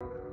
you